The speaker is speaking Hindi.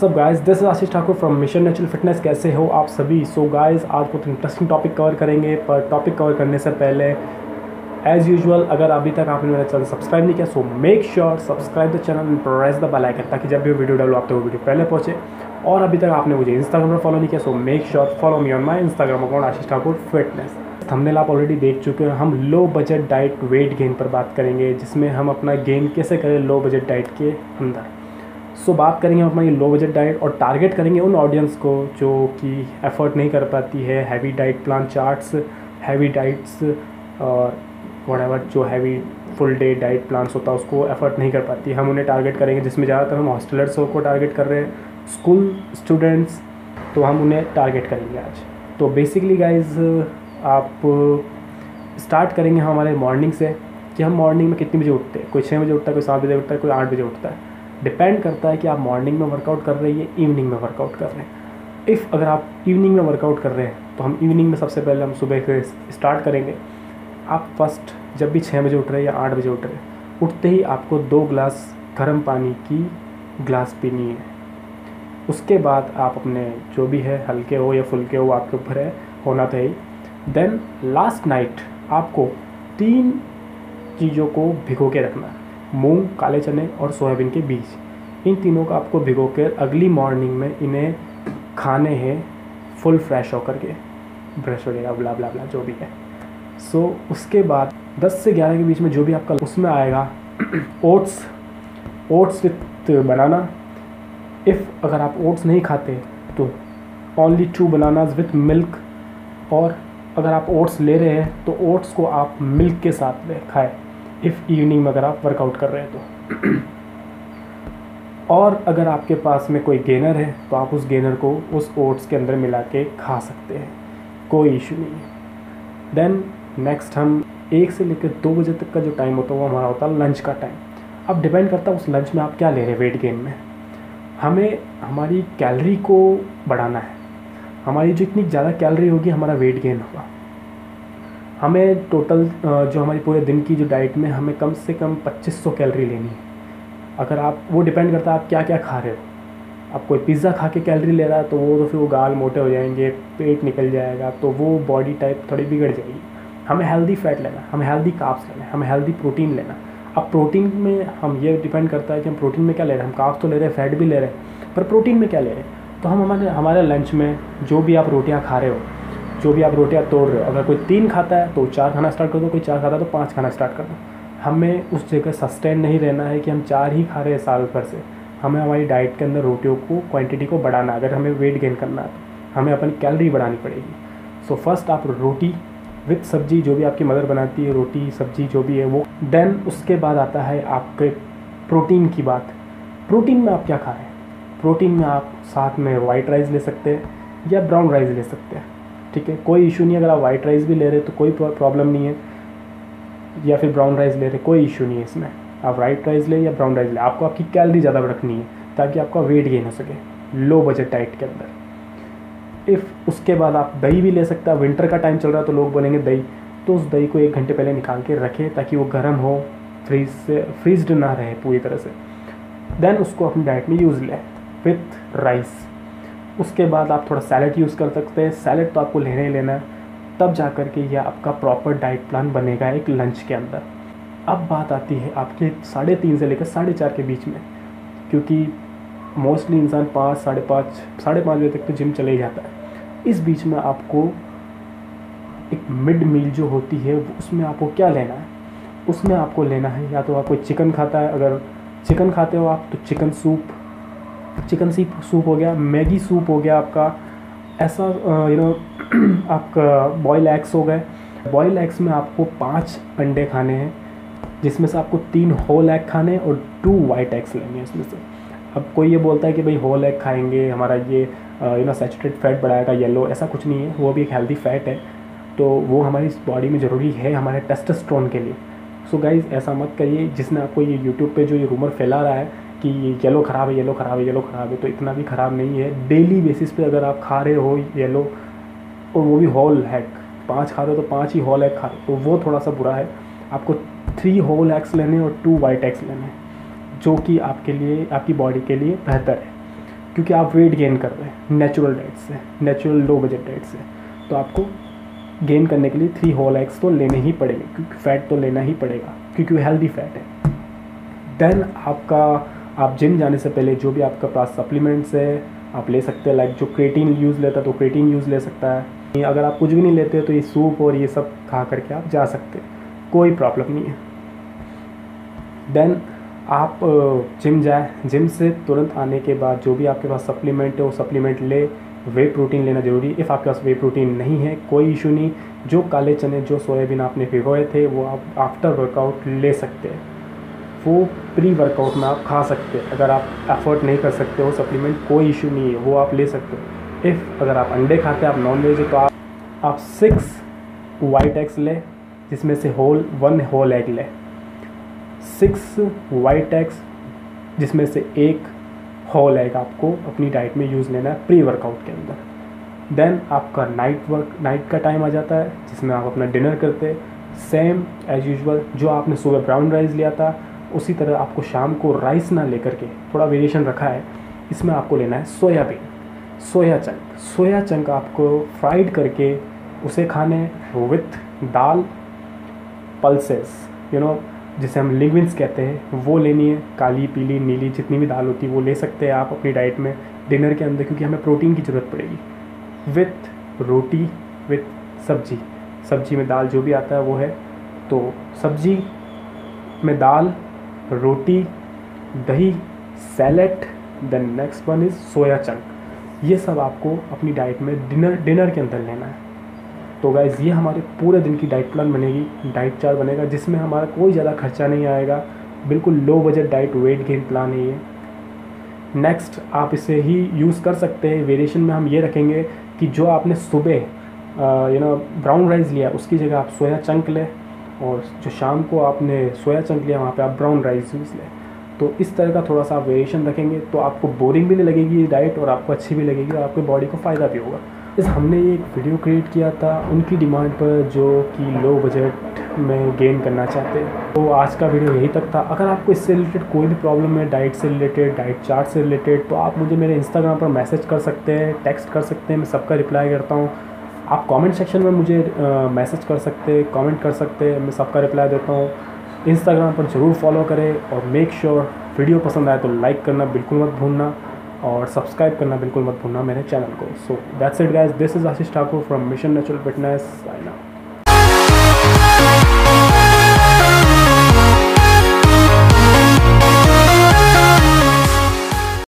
What's up guys this is Ashish Thakur from mission natural fitness कैसे हो आप सभी? सो गाइस आज बहुत इंटरेस्टिंग टॉपिक कवर करेंगे, पर टॉपिक कवर करने से पहले एज यूजुअल अगर अभी तक आपने मेरा चैनल सब्सक्राइब नहीं किया so make sure subscribe the channel and press the bell icon ताकि जब भी वीडियो डालो, आप तो वो वीडियो पहले पहुँचे। और अभी तक आपने मुझे इंस्टाग्राम पर फॉलो नहीं किया so make sure follow me on my Instagram account Ashish Thakur fitness thumbnail आप ऑलरेडी देख चुके हैं, हम low budget diet weight gain पर बात करेंगे, जिसमें हम अपना गेन कैसे करें लो बजट डाइट के अंदर। सो बात करेंगे हम अपना लो बजट डाइट और टारगेट करेंगे उन ऑडियंस को जो कि एफर्ट नहीं कर पाती है heavy diet plan charts heavy diets और वट जो heavy full day diet plans होता है, उसको एफर्ट नहीं कर पाती। हम उन्हें टारगेट करेंगे जिसमें ज़्यादातर हम हॉस्टलर्स को टारगेट कर रहे हैं स्कूल स्टूडेंट्स तो हम उन्हें टारगेट करेंगे आज। तो बेसिकली गाइज़ आप स्टार्ट करेंगे हमारे मॉर्निंग से कि हम मॉर्निंग में कितने बजे उठते हैं? कोई छः बजे उठता है, कोई सात बजे उठता है, कोई आठ बजे उठता है। डिपेंड करता है कि आप मॉर्निंग में वर्कआउट कर रहे हैं या इवनिंग में वर्कआउट कर रहे हैं। इफ़ अगर आप इवनिंग में वर्कआउट कर रहे हैं तो हम इवनिंग में सबसे पहले हम सुबह से स्टार्ट करेंगे। आप फ़र्स्ट जब भी छः बजे उठ रहे हैं या आठ बजे उठ रहे हैं, उठते ही आपको दो ग्लास गर्म पानी की ग्लास पीनी है। उसके बाद आप अपने जो भी है, हल्के हो या फुल्के हो, आपके ऊपर है, होना तो ही। देन लास्ट नाइट आपको तीन चीज़ों को भिगो के रखना है। मूंग काले चने और सोयाबीन के बीज। इन तीनों को आपको भिगो कर अगली मॉर्निंग में इन्हें खाने हैं फुल फ्रेश होकर के। ब्रश वगैरह ब्ला बुला ब्ला जो भी है। सो so, उसके बाद 10 से 11 के बीच में जो भी आपका उसमें आएगा oats oats with banana if अगर आप ओट्स नहीं खाते तो only two bananas with milk और अगर आप ओट्स ले रहे हैं तो ओट्स को आप मिल्क के साथ ले खाएँ। इफ़ इवनिंग में अगर आप वर्कआउट कर रहे हैं तो। और अगर आपके पास में कोई गेनर है तो आप उस गेनर को उस ओट्स के अंदर मिला के खा सकते हैं। कोई इशू नहीं है। देन नेक्स्ट हम एक से लेकर दो बजे तक का जो टाइम होता है, वो हमारा होता है लंच का टाइम अब डिपेंड करता है उस लंच में आप क्या ले रहे हैं वेट गेन में। हमें, हमारी कैलरी को बढ़ाना है। हमारी जो इतनी ज़्यादा कैलरी होगी, हमारा वेट गेन होगा। हमें टोटल जो हमारी पूरे दिन की जो डाइट में हमें कम से कम 2500 कैलोरी लेनी है। अगर आप, वो डिपेंड करता है आप क्या क्या खा रहे हो। आप कोई पिज़्ज़ा खा के कैलोरी ले रहा है तो वो तो फिर वो गाल मोटे हो जाएँगे, पेट निकल जाएगा तो वो बॉडी टाइप थोड़ी बिगड़ जाएगी। हमें हेल्दी फैट लेना, हमें हेल्दी काप्स लेना, हमें हेल्दी प्रोटीन लेना। अब प्रोटीन में हम ये डिपेंड करता है कि हम प्रोटीन में क्या ले रहे हैं। हम काप्स तो ले रहे हैं फैट भी ले रहे हैं, पर प्रोटीन में क्या ले रहे हैं? तो हम हमारे हमारे लंच में जो भी आप रोटियाँ खा रहे हो जो भी आप रोटियाँ तोड़ रहे हो, अगर कोई तीन खाता है तो चार खाना स्टार्ट कर दो, कोई चार खाता है तो पाँच खाना स्टार्ट कर दो। हमें उस जगह सस्टेन नहीं रहना है कि हम चार ही खा रहे हैं साल भर से। हमें हमारी डाइट के अंदर रोटियों को क्वांटिटी को बढ़ाना अगर हमें वेट गेन करना है तो। हमें अपनी कैलरी बढ़ानी पड़ेगी। सो so फ़र्स्ट आप रोटी विथ सब्ज़ी, जो भी आपकी मदर बनाती है, रोटी, सब्ज़ी, जो भी है, वो। देन उसके बाद आता है आपके प्रोटीन की बात। प्रोटीन में आप क्या खा रहे हैं? प्रोटीन में आप साथ में वाइट राइस ले सकते हैं या ब्राउन राइस ले सकते हैं। ठीक है? कोई इशू नहीं अगर आप वाइट राइस भी ले रहे तो कोई प्रॉब्लम नहीं है। या फिर ब्राउन राइस ले रहे कोई इशू नहीं है इसमें। आप वाइट राइस ले या ब्राउन राइस ले, आपको आपकी कैलरी ज़्यादा रखनी है, ताकि आपका वेट गेन हो सके लो बजट डाइट के अंदर। इफ़ उसके बाद आप दही भी ले सकते हैं। विंटर का टाइम चल रहा है तो लोग बोलेंगे दही। तो उस दही को एक घंटे पहले निकाल के रखें, ताकि वो गर्म हो फ्रीज से फ्रीज्ड ना रहे पूरी तरह से। देन उसको अपनी डाइट में यूज़ लें विथ राइस उसके बाद आप थोड़ा सैलड यूज़ कर सकते हैं। सैलड तो आपको लेना ही लेना है। तब जा कर के यह आपका प्रॉपर डाइट प्लान बनेगा एक लंच के अंदर। अब बात आती है आपके साढ़े तीन से लेकर साढ़े चार के बीच में। क्योंकि मोस्टली इंसान पाँच, साढ़े पाँच साढ़े पाँच बजे तक तो जिम चले ही जाता है। इस बीच में आपको एक मिड मील जो होती है, उसमें आपको क्या लेना है? उसमें आपको लेना है या तो आप कोई चिकन खाता है। अगर चिकन खाते हो आप तो चिकन सूप चिकन सीप सूप हो गया, मैगी सूप हो गया आपका। ऐसा यू नो आपका बॉयल एग्स हो गए। बॉयल एग्स में आपको पाँच अंडे खाने हैं, जिसमें से आपको तीन होल एग खाने और टू वाइट एग्स हैं इसमें से। अब कोई ये बोलता है कि भाई होल एग खाएँगे, हमारा ये यू नो सेचुरेट फैट बढ़ाएगा येलो ऐसा कुछ नहीं है। वो भी एक हेल्दी फैट है। तो वो हमारी बॉडी में ज़रूरी है हमारे टेस्टोस्टेरोन के लिए। सो so गाइज़ ऐसा मत करिए, जिसने आपको ये यूट्यूब पे जो ये रूमर फैला रहा है कि येलो ख़राब है येलो ख़राब है येलो ख़राब है तो इतना भी ख़राब नहीं है। डेली बेसिस पे अगर आप खा रहे हो येलो और वो भी हॉल हैक पाँच खा रहे हो तो पाँच ही हॉल एग खा रहे हो तो वो थोड़ा सा बुरा है। आपको थ्री होल एग्स लेने और टू वाइट एग्स लेने जो कि आपके लिए, आपकी बॉडी के लिए बेहतर है। क्योंकि आप वेट गेन कर रहे हैं नेचुरल डाइट से नेचुरल लो बजट डाइट से। तो आपको गेन करने के लिए थ्री होल एग्स तो लेने ही पड़ेंगे, क्योंकि फ़ैट तो लेना ही पड़ेगा, क्योंकि वो हेल्दी फैट है। देन आपका आप जिम जाने से पहले जो भी आपका पास सप्लीमेंट्स है, आप ले सकते हैं लाइक जो क्रेटीन यूज़ लेता है तो क्रेटीन यूज़ ले सकता है। अगर आप कुछ भी नहीं लेते तो ये सूप और ये सब खा करके आप जा सकते हैं। कोई प्रॉब्लम नहीं है। देन आप जिम जाए। जिम से तुरंत आने के बाद जो भी आपके पास सप्लीमेंट है, वो सप्लीमेंट ले। वे प्रोटीन लेना ज़रूरी इफ़ आपके पास वे प्रोटीन नहीं है, कोई इशू नहीं। जो काले चने, जो सोयाबीन आपने भिगोए थे, वो आप आफ्टर वर्कआउट ले सकते हैं। वो प्री वर्कआउट में आप खा सकते हैं। अगर आप एफर्ट नहीं कर सकते हो सप्लीमेंट कोई इशू नहीं है, वो आप ले सकते हो। इफ़ अगर आप अंडे खाते हैं, आप नॉन वेज तो आप आप सिक्स वाइट एग्स लें, जिसमें से होल वन होल एग लें। सिक्स वाइट एग्स जिसमें से एक होल एग आपको अपनी डाइट में यूज़ लेना है प्री वर्कआउट के अंदर। देन आपका नाइट वर्क नाइट का टाइम आ जाता है, जिसमें आप अपना डिनर करते हैं। सेम एज यूजल जो आपने सुबह ब्राउन राइस लिया था उसी तरह आपको शाम को राइस ना लेकर के थोड़ा वेरिएशन रखा है, इसमें आपको लेना है soybean. Soya chunk. Soya chunk आपको फ्राइड करके उसे खाने with dal pulses you know जिसे हम लिग्विन्स कहते हैं, वो लेनी है। काली, पीली, नीली, जितनी भी दाल होती है, वो ले सकते हैं आप अपनी डाइट में डिनर के अंदर, क्योंकि हमें प्रोटीन की ज़रूरत पड़ेगी। विथ रोटी विथ सब्ज़ी। सब्ज़ी में दाल जो भी आता है, वो है। तो सब्ज़ी में दाल रोटी, दही salad then next one is soya chunk ये सब आपको अपनी डाइट में डिनर डिनर के अंदर लेना है। तो गाइज़ ये हमारे पूरे दिन की डाइट प्लान बनेगी। डाइट चार्ट बनेगा, जिसमें हमारा कोई ज़्यादा खर्चा नहीं आएगा। बिल्कुल low budget diet weight gain plan है ये। नेक्स्ट आप इसे ही यूज़ कर सकते हैं। वेरिएशन में हम ये रखेंगे कि जो आपने सुबह यू नो ब्राउन राइस लिया, उसकी जगह आप सोया चंक लें। और जो शाम को आपने सोया चंक लिया, वहाँ पे आप ब्राउन राइस यूज़ लें। तो इस तरह का थोड़ा सा आप वेरिएशन रखेंगे तो आपको बोरिंग भी नहीं लगेगी डाइट और आपको अच्छी भी लगेगी और आपकी बॉडी को फ़ायदा भी होगा। इस हमने एक वीडियो क्रिएट किया था, उनकी डिमांड पर जो कि लो बजट में गेन करना चाहते हैं। तो आज का वीडियो यही तक था। अगर आपको इससे रिलेटेड कोई भी प्रॉब्लम है डाइट से रिलेटेड डाइट चार्ट से रिलेटेड तो आप मुझे मेरे इंस्टाग्राम पर मैसेज कर सकते हैं टेक्स्ट कर सकते हैं, मैं सबका रिप्लाई करता हूँ। आप कमेंट सेक्शन में मुझे मैसेज कर सकते हैं कमेंट कर सकते हैं मैं सबका रिप्लाई देता हूँ। इंस्टाग्राम पर ज़रूर फॉलो करें और मेक श्योर वीडियो पसंद आए तो लाइक करना बिल्कुल मत भूलना और सब्सक्राइब करना बिल्कुल मत भूलना मेरे चैनल को। So that's it guys this is Ashish Thakur from mission natural fitness I now